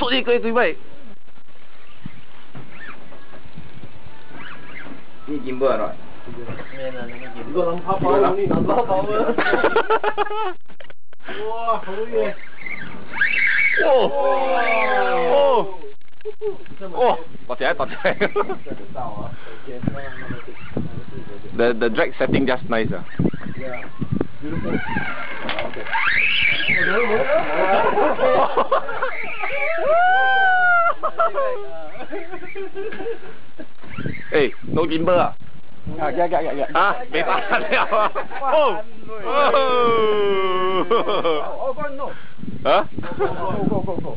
Człowieku, jest mój bajk. Như chim bừa rồi? Rồi làm phá luôn đi phá pháo luôn Wow, không biết Wow. Wow. Wow. Bỏ chạy, bỏ chạy The, the drag setting just nice ah. Yeah Beautiful. Ê, no gimbal à? À, dạ, dạ, dạ, dạ. À, bị ta đeo à? Ô! Ô! Hả? Go, go, go, go.